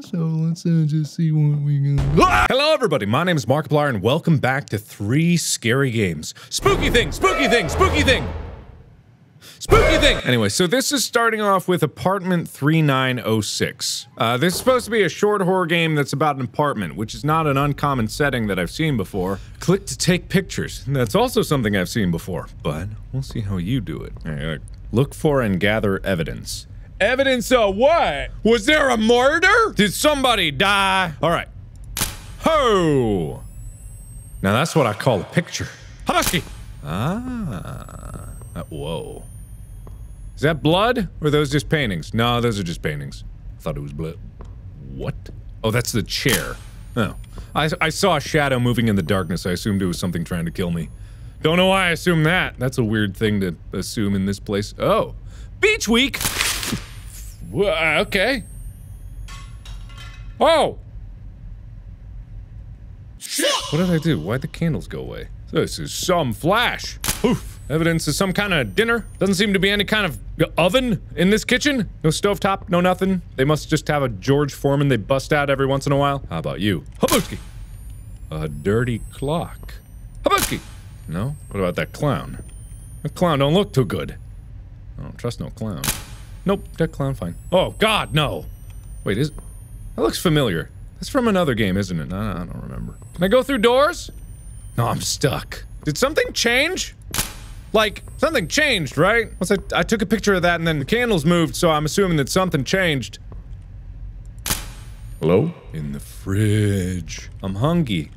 So let's uh, just see what we can. Hello, everybody. My name is Markiplier, and welcome back to three scary games. Spooky thing, spooky thing, spooky thing. Spooky thing! Anyway, so this is starting off with Apartment 3906. Uh, this is supposed to be a short horror game that's about an apartment, which is not an uncommon setting that I've seen before. Click to take pictures. That's also something I've seen before, but we'll see how you do it. Look for and gather evidence. Evidence of what? Was there a murder? Did somebody die? All right. Ho! Now that's what I call a picture. Husky! Ah. Uh, whoa. Is that blood? Or are those just paintings? No, those are just paintings. I thought it was blood. What? Oh, that's the chair. Oh. I, I saw a shadow moving in the darkness. I assumed it was something trying to kill me. Don't know why I assumed that. That's a weird thing to assume in this place. Oh. Beach week! Well, uh, okay. Oh! Shit! What did I do? Why'd the candles go away? This is some flash. Poof. Evidence of some kind of dinner. Doesn't seem to be any kind of oven in this kitchen. No stovetop, no nothing. They must just have a George Foreman they bust out every once in a while. How about you? Habuski. A dirty clock. Habuski. No? What about that clown? That clown don't look too good. I don't trust no clown. Nope, that clown fine. Oh, God, no. Wait, is... That looks familiar. That's from another game, isn't it? I, I don't remember. Can I go through doors? No, I'm stuck. Did something change? Like, something changed, right? Once I, I took a picture of that and then the candles moved, so I'm assuming that something changed. Hello? In the fridge. I'm hungry.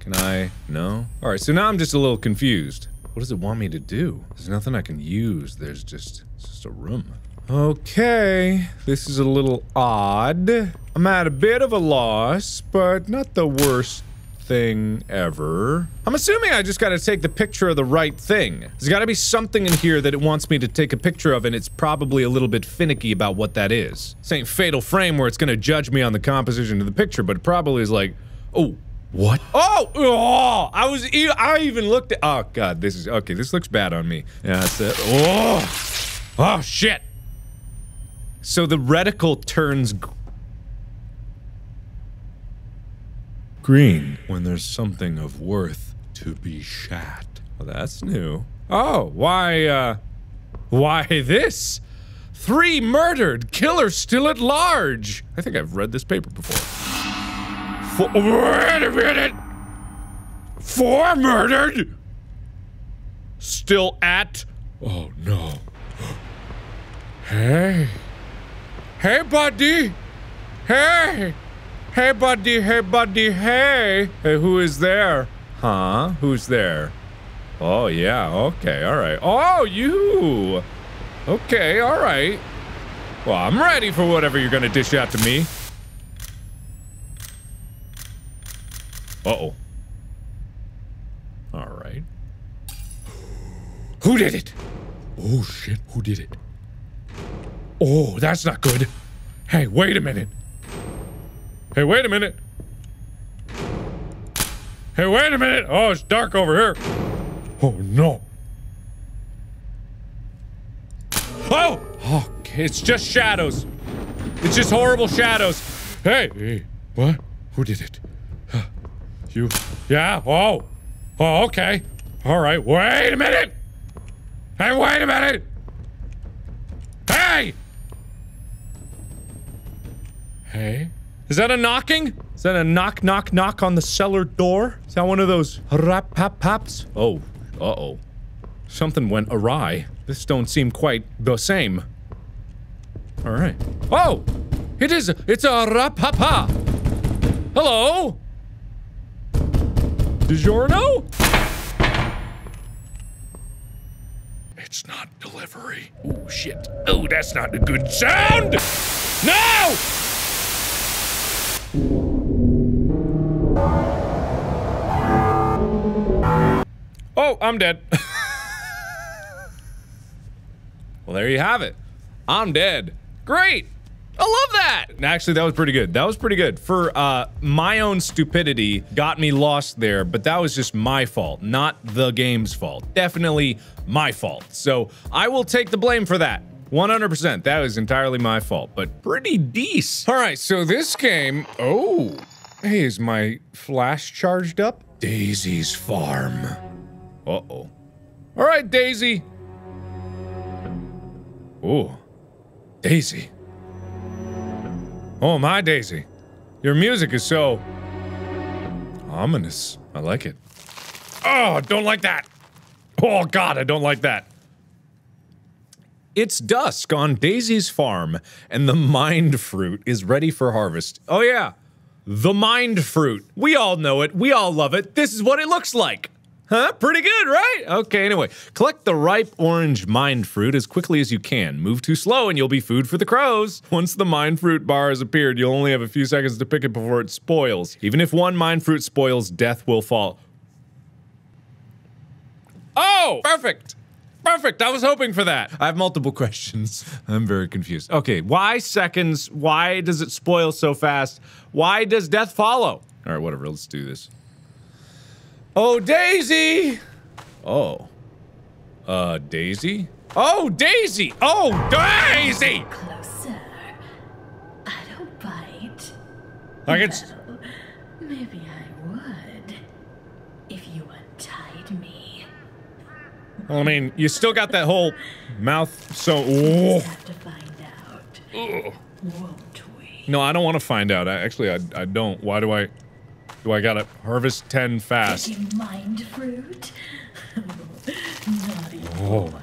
Can I? No? Alright, so now I'm just a little confused. What does it want me to do? There's nothing I can use. There's just, it's just a room. Okay, this is a little odd. I'm at a bit of a loss, but not the worst thing ever. I'm assuming I just gotta take the picture of the right thing. There's gotta be something in here that it wants me to take a picture of, and it's probably a little bit finicky about what that is. This ain't Fatal Frame where it's gonna judge me on the composition of the picture, but it probably is like, oh, what? Oh, oh! I was, e I even looked at, oh god, this is, okay, this looks bad on me. Yeah, that's it. Oh! Oh, shit! So the reticle turns green when there's something of worth to be shat. Well, that's new. Oh, why, uh, why this? Three murdered, killer still at large. I think I've read this paper before. Four, wait a minute. Four murdered? Still at? Oh no. Hey. Hey, buddy. Hey. Hey, buddy, hey, buddy, hey! Hey, who is there? Huh? Who's there? Oh, yeah, okay, alright. Oh, you! Okay, alright. Well, I'm ready for whatever you're gonna dish out to me. Uh-oh. Alright. Who did it? Oh, shit, who did it? Oh, that's not good. Hey, wait a minute. Hey, wait a minute. Hey, wait a minute. Oh, it's dark over here. Oh, no. Oh! Oh, it's just shadows. It's just horrible shadows. Hey, hey, what? Who did it? You? Yeah? Oh. Oh, okay. All right. Wait a minute. Hey, wait a minute. Hey? Is that a knocking? Is that a knock, knock, knock on the cellar door? Is that one of those rap pap paps? Oh, uh-oh. Something went awry. This don't seem quite the same. Alright. Oh! It is- it's a rap papa! Hello? DiGiorno? It's not delivery. Oh, shit. Oh, that's not a good sound! No! Oh, I'm dead. well, there you have it. I'm dead. Great. I love that. Actually, that was pretty good. That was pretty good. For uh, my own stupidity got me lost there, but that was just my fault, not the game's fault. Definitely my fault. So I will take the blame for that. 100%. That was entirely my fault, but pretty decent. All right, so this game, oh, hey, is my flash charged up? Daisy's farm. Uh-oh. All right, Daisy. Oh, Daisy. Oh, my Daisy. Your music is so ominous. I like it. Oh, don't like that. Oh, God, I don't like that. It's dusk on Daisy's farm, and the mind fruit is ready for harvest. Oh, yeah. The mind fruit. We all know it. We all love it. This is what it looks like. Huh? Pretty good, right? Okay, anyway. Collect the ripe orange mind fruit as quickly as you can. Move too slow and you'll be food for the crows. Once the mind fruit bar has appeared, you'll only have a few seconds to pick it before it spoils. Even if one mind fruit spoils, death will fall. Oh! Perfect! Perfect. I was hoping for that. I have multiple questions. I'm very confused. Okay, why seconds? Why does it spoil so fast? Why does death follow? All right, whatever. Let's do this. Oh, Daisy! Oh. Uh, Daisy? Oh, Daisy! Oh, Daisy! Closer. I don't bite. Like it's. Well, maybe I would. If you untied me. I mean, you still got that whole mouth so. Oh. Have to find out. Won't we? No, I don't want to find out. I, actually, I, I don't. Why do I. Do I gotta harvest 10 fast? Did you mind fruit? Naughty Oh. boy.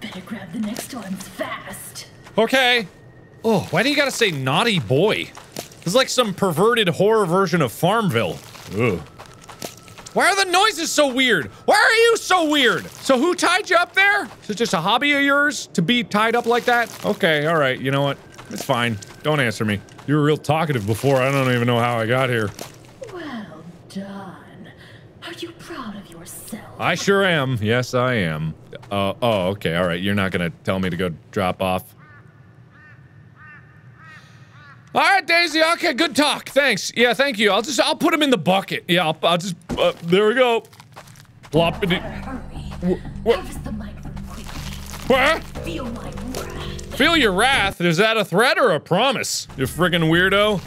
Better grab the next ones fast. Okay. Oh, why do you gotta say naughty boy? It's like some perverted horror version of Farmville. Ugh. Why are the noises so weird? Why are you so weird? So who tied you up there? Is it just a hobby of yours to be tied up like that? Okay, alright, you know what? It's fine. Don't answer me. You were real talkative before. I don't even know how I got here. Well done. Are you proud of yourself? I sure am. Yes, I am. Uh, oh, okay, alright. You're not gonna tell me to go drop off. Alright, Daisy, okay, good talk. Thanks. Yeah, thank you. I'll just, I'll put him in the bucket. Yeah, I'll, I'll just, uh, there we go. Plop it in. Hurry. wha- Harvest the microphone quickly. What? Feel my wrath. Feel your wrath. Is that a threat or a promise? You friggin' weirdo.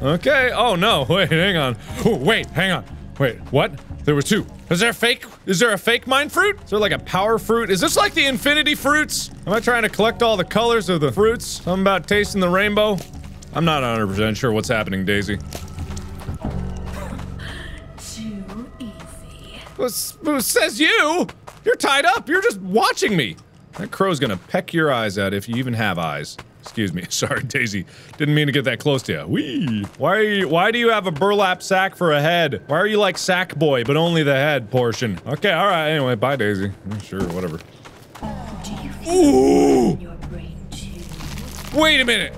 Okay. Oh no. Wait. Hang on. Oh, wait. Hang on. Wait. What? There were two. Is there a fake? Is there a fake mind fruit? Is there like a power fruit? Is this like the infinity fruits? Am I trying to collect all the colors of the fruits? Something about tasting the rainbow? I'm not 100% sure what's happening, Daisy. Too easy. Who who says you? You're tied up. You're just watching me. That crow's gonna peck your eyes out if you even have eyes. Excuse me. Sorry, Daisy. Didn't mean to get that close to you. Wee. Why are you, why do you have a burlap sack for a head? Why are you like sack boy, but only the head portion? Okay, alright. Anyway, bye, Daisy. Sure, whatever. Do you feel Ooh! in your brain too? Wait a minute.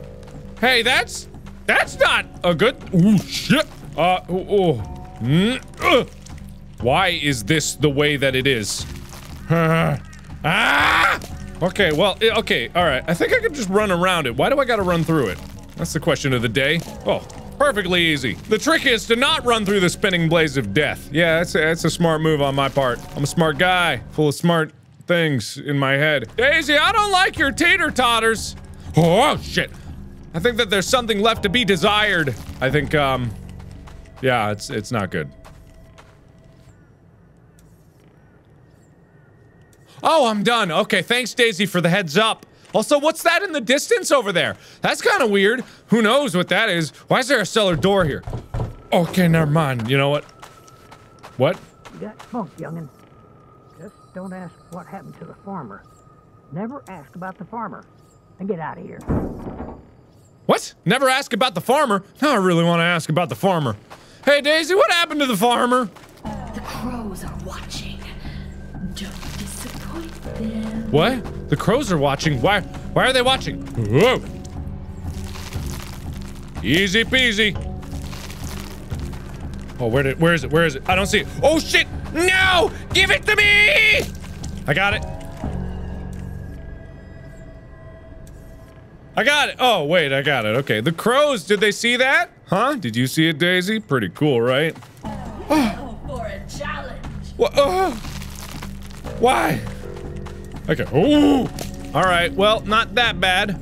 Hey, that's that's not a good. Ooh, shit. Uh, oh, oh. Mm, ugh. Why is this the way that it is? ah! Okay, well, eh, okay, all right. I think I could just run around it. Why do I gotta run through it? That's the question of the day. Oh, perfectly easy. The trick is to not run through the spinning blaze of death. Yeah, that's a, that's a smart move on my part. I'm a smart guy, full of smart things in my head. Daisy, I don't like your teeter-totters. Oh, shit. I think that there's something left to be desired. I think, um, yeah, it's it's not good. Oh, I'm done. Okay, thanks, Daisy, for the heads up. Also, what's that in the distance over there? That's kind of weird. Who knows what that is? Why is there a cellar door here? Okay, never mind. You know what? What? You got smoked, youngin. Just don't ask what happened to the farmer. Never ask about the farmer. And get out of here. What? Never ask about the farmer? Now I really want to ask about the farmer. Hey, Daisy, what happened to the farmer? The crows are watching. Don't disappoint them. What? The crows are watching. Why? Why are they watching? Whoa! Easy peasy. Oh, where did? Where is it? Where is it? I don't see it. Oh shit! No! Give it to me! I got it. I got it. Oh wait, I got it. Okay, the crows. Did they see that? Huh? Did you see it, Daisy? Pretty cool, right? Oh, for a challenge. What? Uh, why? Okay. Ooh. All All right, well, not that bad.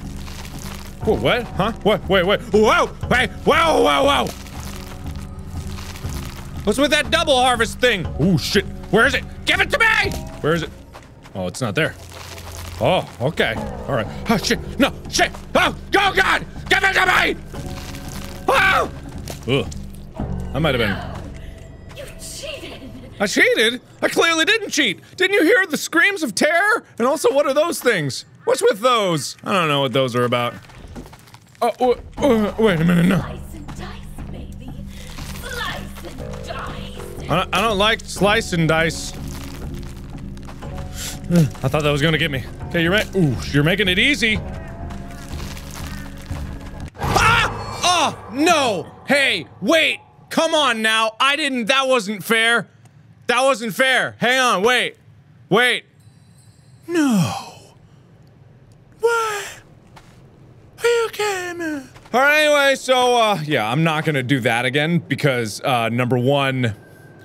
Whoa, what? Huh? What? Wait, wait. Whoa! Wait! Whoa! Whoa! Whoa! What's with that double harvest thing? Oh shit! Where is it? Give it to me! Where is it? Oh, it's not there. Oh, okay. All right. Oh shit! No! Shit! Oh! Go God! Give it to me! Oh! Ugh. That might have been. You cheated! I cheated? I clearly didn't cheat. Didn't you hear the screams of terror? And also, what are those things? What's with those? I don't know what those are about. Oh, w- uh, wait a minute, no. Slice and dice, baby. Slice and dice. I don't, I don't like slice and dice. I thought that was gonna get me. Okay, you're right. Ooh, you're making it easy. Ah! Oh, no! Hey, wait! Come on now. I didn't. That wasn't fair. That wasn't fair. Hang on, wait. Wait. No. What? You came in. All right, anyway, so, uh, yeah, I'm not gonna do that again because, uh, number one,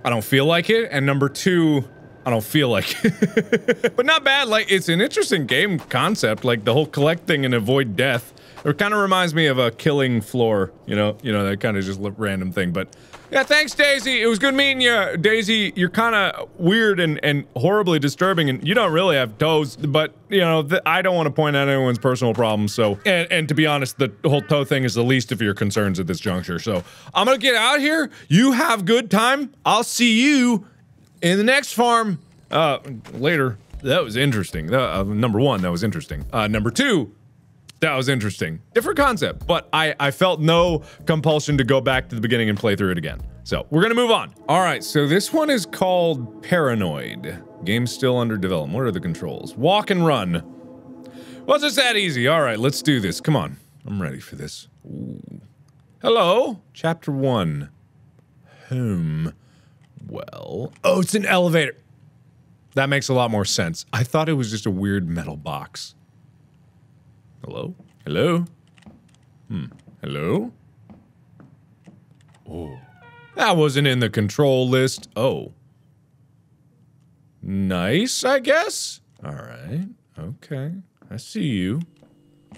I don't feel like it, and number two, I don't feel like but not bad, like, it's an interesting game concept, like the whole collecting and avoid death. It kind of reminds me of a killing floor, you know, you know, that kind of just random thing, but yeah, thanks, Daisy. It was good meeting you, Daisy. You're kind of weird and, and horribly disturbing, and you don't really have toes. But you know, I don't want to point out anyone's personal problems. So, and, and to be honest, the whole toe thing is the least of your concerns at this juncture. So, I'm gonna get out here. You have good time. I'll see you in the next farm. Uh, later. That was interesting. Uh, number one, that was interesting. Uh, number two. That was interesting. Different concept, but I, I felt no compulsion to go back to the beginning and play through it again. So, we're gonna move on. All right, so this one is called Paranoid. Game still under development. What are the controls? Walk and run. Well, it's just that easy. All right, let's do this. Come on. I'm ready for this. Ooh. Hello? Chapter 1. Home. Well... Oh, it's an elevator. That makes a lot more sense. I thought it was just a weird metal box. Hello? Hello? Hmm. Hello? Oh. That wasn't in the control list. Oh. Nice, I guess? Alright. Okay. I see you.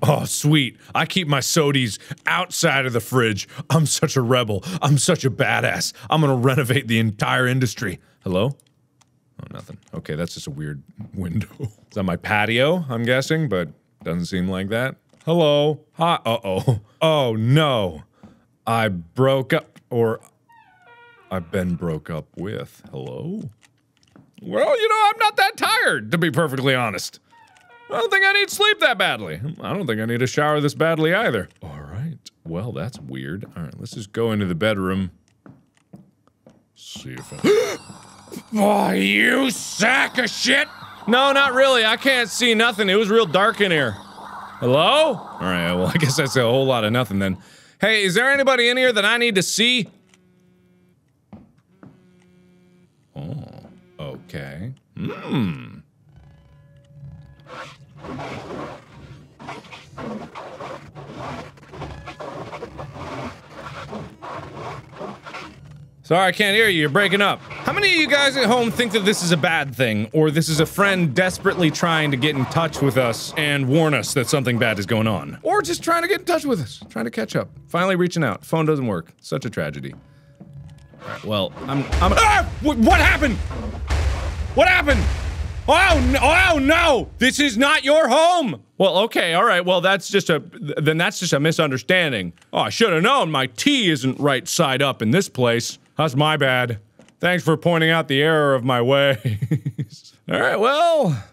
Oh, sweet. I keep my sodies outside of the fridge. I'm such a rebel. I'm such a badass. I'm gonna renovate the entire industry. Hello? Oh, nothing. Okay, that's just a weird window. Is that my patio, I'm guessing, but doesn't seem like that. Hello. Hi. Uh-oh. Oh, no. I broke up, or I've been broke up with. Hello? Well, you know, I'm not that tired, to be perfectly honest. I don't think I need sleep that badly. I don't think I need a shower this badly either. All right. Well, that's weird. All right, let's just go into the bedroom. See if I... oh, you sack of shit! No, not really. I can't see nothing. It was real dark in here. Hello? All right, well, I guess that's a whole lot of nothing then. Hey, is there anybody in here that I need to see? Oh, okay. Hmm. Sorry, I can't hear you. You're breaking up. How many of you guys at home think that this is a bad thing, or this is a friend desperately trying to get in touch with us and warn us that something bad is going on? Or just trying to get in touch with us, trying to catch up, finally reaching out. Phone doesn't work. Such a tragedy. Well, I'm. I'm. Ah! What happened? What happened? Oh no! Oh no! This is not your home. Well, okay, all right. Well, that's just a then that's just a misunderstanding. Oh, I should have known. My tea isn't right side up in this place. That's my bad. Thanks for pointing out the error of my ways. all right. Well,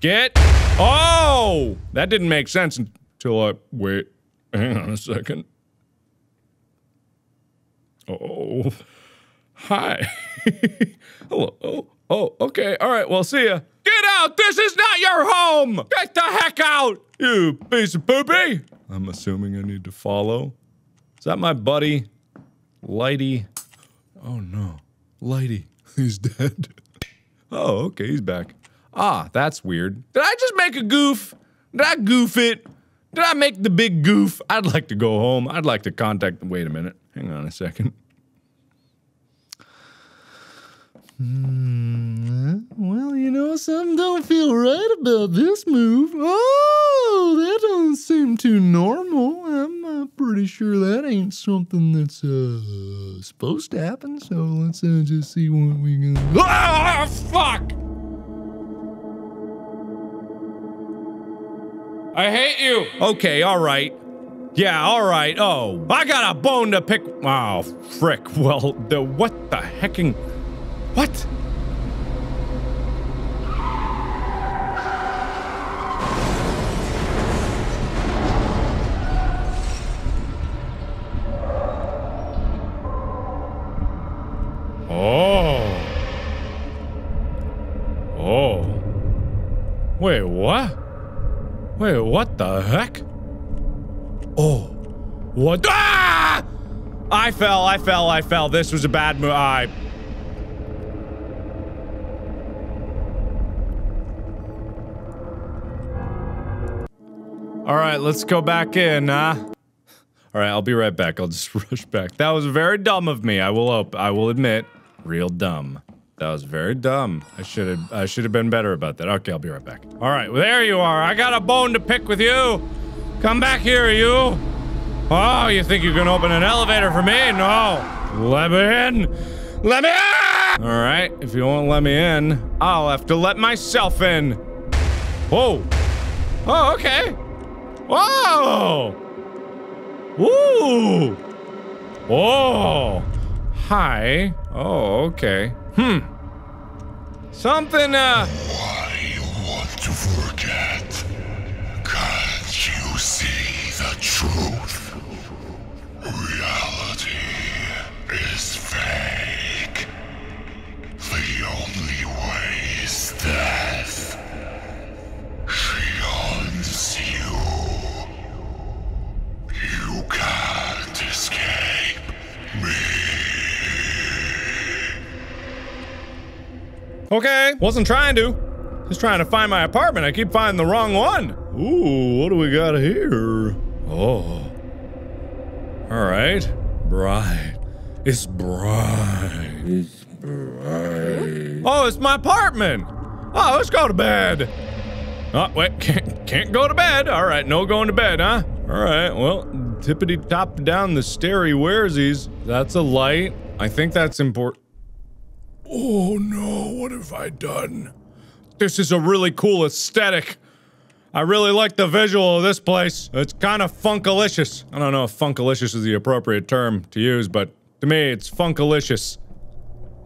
get. Oh, that didn't make sense until I wait. Hang on a second. Oh. Hi. Hello. Oh, oh, okay. All right. Well, see ya. Get out! This is not your home! Get the heck out! You piece of poopy! I'm assuming I need to follow. Is that my buddy? Lighty. Oh no. Lighty. He's dead. Oh, okay. He's back. Ah, that's weird. Did I just make a goof? Did I goof it? Did I make the big goof? I'd like to go home. I'd like to contact. Wait a minute. Hang on a second. Hmm, well, you know, something don't feel right about this move. Oh, that don't seem too normal. I'm uh, pretty sure that ain't something that's uh, supposed to happen. So let's uh, just see what we can. Ah, fuck! I hate you. Okay, all right. Yeah, all right. Oh, I got a bone to pick. Oh, frick. Well, the what the hecking. What? Oh. Oh. Wait, what? Wait, what the heck? Oh. What? Ah! I fell, I fell, I fell. This was a bad move. I. All right, let's go back in, huh? All right, I'll be right back. I'll just rush back. That was very dumb of me. I will op I will admit, real dumb. That was very dumb. I should have I should have been better about that. Okay, I'll be right back. All right, well, there you are. I got a bone to pick with you. Come back here, you. Oh, you think you can open an elevator for me? No. Let me in. Let me in. All right, if you won't let me in, I'll have to let myself in. Whoa. Oh, okay. Whoa. Woo! Whoa! Hi. Oh, okay. Hmm. Something, uh... Okay. Wasn't trying to. Just trying to find my apartment. I keep finding the wrong one. Ooh, what do we got here? Oh. Alright. Bride. It's bride. It's bride. Oh, it's my apartment. Oh, let's go to bed. Oh, wait, can't, can't go to bed. All right, no going to bed, huh? All right, well, tippity top down the stairy wearsies. That's a light. I think that's important. Oh no, what have I done? This is a really cool aesthetic. I really like the visual of this place. It's kind of funkalicious. I don't know if funkalicious is the appropriate term to use, but to me, it's funkalicious.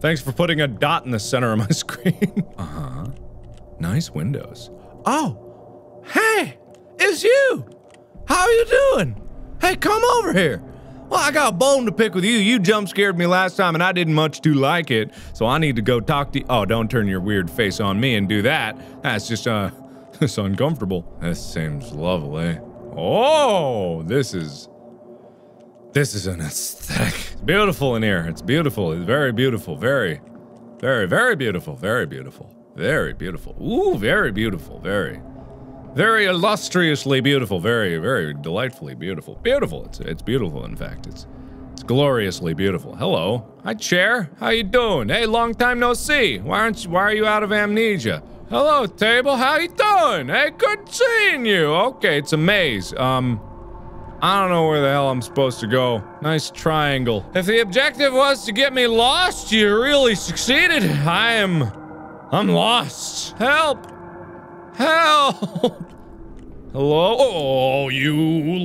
Thanks for putting a dot in the center of my screen. uh-huh. Nice windows. Oh! Hey! It's you! How are you doing? Hey, come over here! Well, I got a bone to pick with you. You jump scared me last time and I didn't much to like it, so I need to go talk to you. Oh, don't turn your weird face on me and do that. That's just, uh, it's uncomfortable. This seems lovely. Oh, this is. This is an aesthetic. It's beautiful in here. It's beautiful. It's very beautiful. Very, very, very beautiful. Very beautiful. Very beautiful. Ooh, very beautiful. Very. Very illustriously beautiful. Very, very delightfully beautiful. Beautiful. It's it's beautiful. In fact, it's it's gloriously beautiful. Hello, hi chair. How you doing? Hey, long time no see. Why aren't you, Why are you out of amnesia? Hello, table. How you doing? Hey, good seeing you. Okay, it's a maze. Um, I don't know where the hell I'm supposed to go. Nice triangle. If the objective was to get me lost, you really succeeded. I am, I'm lost. Help. Help! Hello? Oh, you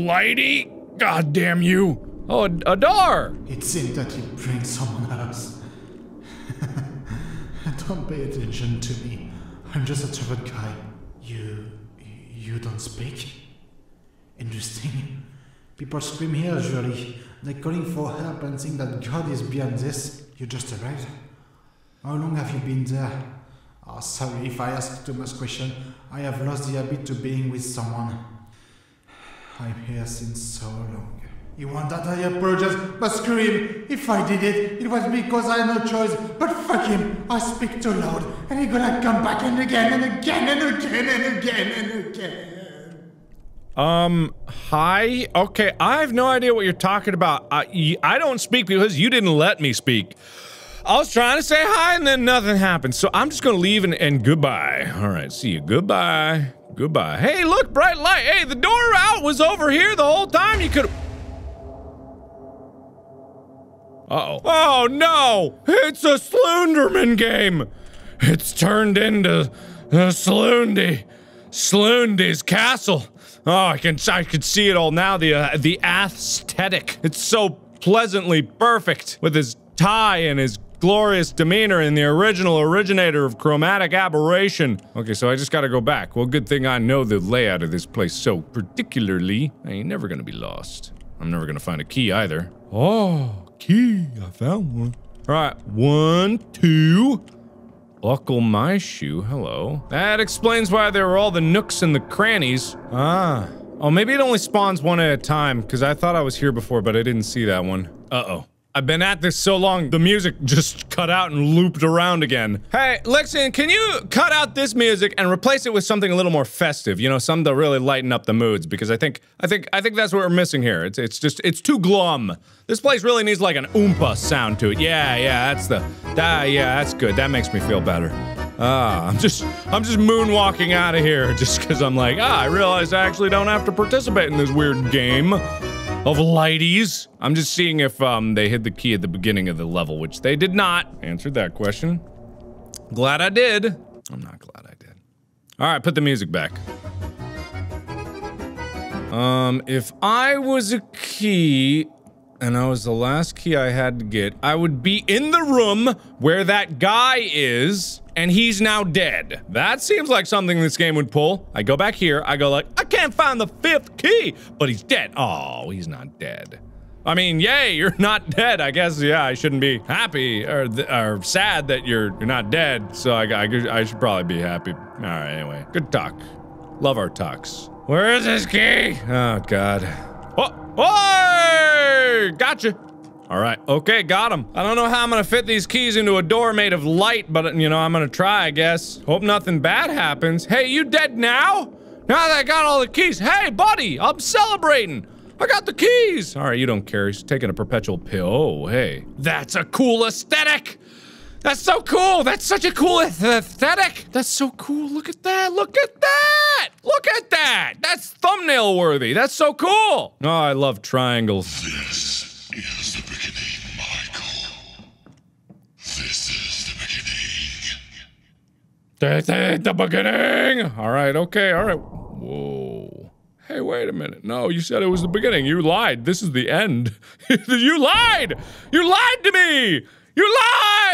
lady! God damn you! Oh, a, door! It seemed that you bring someone else. don't pay attention to me. I'm just a troubled guy. You. you don't speak? Interesting. People scream here usually. They're calling for help and think that God is beyond this. You just arrived. How long have you been there? Oh, sorry if I ask too much question. I have lost the habit to being with someone. I'm here since so long. You want that I apologize, but screw him. If I did it, it was because I had no choice. But fuck him. I speak too loud, and he gonna come back and again and again and again and again and again. Um, hi? Okay, I have no idea what you're talking about. I, I don't speak because you didn't let me speak. I was trying to say hi and then nothing happened. So I'm just gonna leave and, and goodbye. All right, see you. Goodbye. Goodbye. Hey, look, bright light. Hey, the door out was over here the whole time. You could. Uh oh. Oh no! It's a Slenderman game. It's turned into uh, Slundy. Slundy's castle. Oh, I can I can see it all now. The uh, the aesthetic. It's so pleasantly perfect with his tie and his glorious demeanor and the original originator of chromatic aberration. Okay, so I just gotta go back. Well, good thing I know the layout of this place so particularly. I ain't never gonna be lost. I'm never gonna find a key either. Oh, key. I found one. All right, one, two. Buckle my shoe. Hello. That explains why there were all the nooks and the crannies. Ah. Oh, maybe it only spawns one at a time, because I thought I was here before, but I didn't see that one. Uh-oh. I've been at this so long, the music just cut out and looped around again. Hey, Lixian, can you cut out this music and replace it with something a little more festive? You know, something to really lighten up the moods, because I think, I think, I think that's what we're missing here. It's, it's just, it's too glum. This place really needs like an oompa sound to it. Yeah, yeah, that's the, that, yeah, that's good. That makes me feel better. Ah, I'm just, I'm just moonwalking out of here just because I'm like, ah, I realize I actually don't have to participate in this weird game of lighties. I'm just seeing if um, they hid the key at the beginning of the level, which they did not. Answered that question. Glad I did. I'm not glad I did. All right, put the music back. Um, if I was a key and I was the last key I had to get, I would be in the room where that guy is, and he's now dead. That seems like something this game would pull. I go back here, I go like, I can't find the fifth key, but he's dead. Oh, he's not dead. I mean, yay, you're not dead. I guess, yeah, I shouldn't be happy or, or sad that you're you're not dead. So I, I, I should probably be happy. All right, anyway, good talk. Love our talks. Where is this key? Oh, God. Oh, oh, gotcha. All right, okay, got him. I don't know how I'm gonna fit these keys into a door made of light, but you know, I'm gonna try, I guess. Hope nothing bad happens. Hey, you dead now? Now that I got all the keys. Hey, buddy, I'm celebrating. I got the keys. All right, you don't care. He's taking a perpetual pill. Oh, hey. That's a cool aesthetic. That's so cool. That's such a cool aesthetic. That's so cool. Look at that. Look at that. Look at that. That's thumbnail worthy. That's so cool. Oh, I love triangles. This is the beginning, Michael. This is the beginning. This is the beginning. All right. Okay. All right. Whoa. Hey, wait a minute. No, you said it was the beginning. You lied. This is the end. you lied. You lied to me. You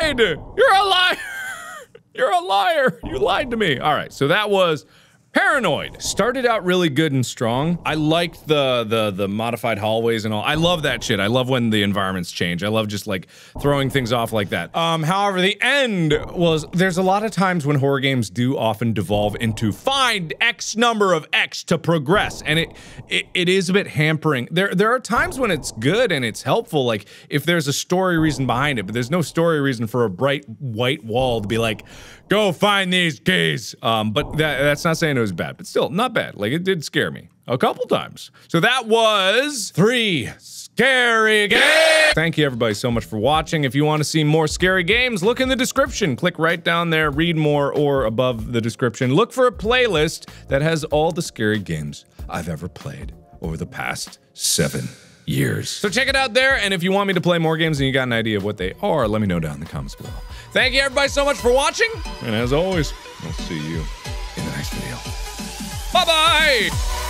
lied. You're a liar. You're a liar. You lied to me. All right. So that was Paranoid started out really good and strong. I liked the the the modified hallways and all. I love that shit. I love when the environments change. I love just like throwing things off like that. Um, however, the end was there's a lot of times when horror games do often devolve into find X number of X to progress, and it it, it is a bit hampering. There there are times when it's good and it's helpful, like if there's a story reason behind it, but there's no story reason for a bright white wall to be like, go find these keys. Um, but that, that's not saying it was bad, but still not bad. Like it did scare me a couple times. So that was three scary games. Thank you everybody so much for watching. If you want to see more scary games, look in the description. Click right down there, read more, or above the description. Look for a playlist that has all the scary games I've ever played over the past seven years. So check it out there, and if you want me to play more games and you got an idea of what they are, let me know down in the comments below. Thank you everybody so much for watching, and as always, I'll see you in the next video. Bye-bye!